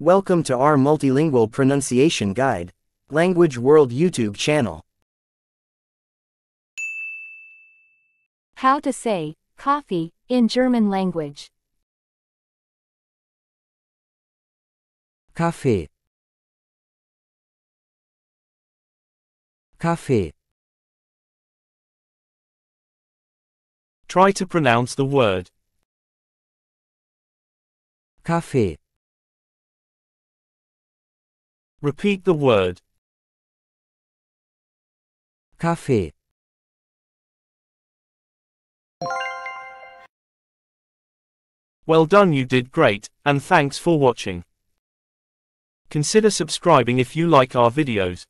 Welcome to our multilingual pronunciation guide. Language World YouTube channel. How to say coffee in German language. Kaffee. Kaffee. Try to pronounce the word. Kaffee. Repeat the word. Kaffee. Well done you did great, and thanks for watching. Consider subscribing if you like our videos.